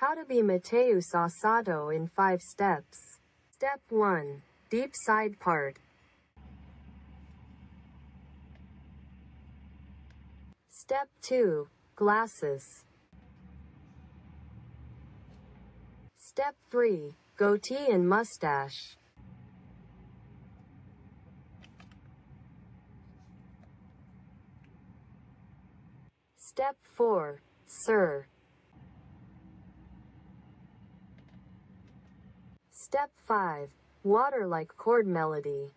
How to be Mateus Asato in 5 steps. Step 1. Deep side part. Step 2. Glasses. Step 3. Goatee and mustache. Step 4. Sir. Step 5. Water like chord melody.